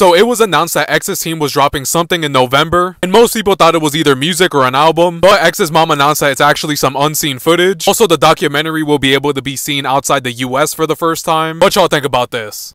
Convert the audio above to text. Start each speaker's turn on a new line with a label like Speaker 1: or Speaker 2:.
Speaker 1: So it was announced that X's team was dropping something in November, and most people thought it was either music or an album, but X's mom announced that it's actually some unseen footage. Also, the documentary will be able to be seen outside the US for the first time. What y'all think about this?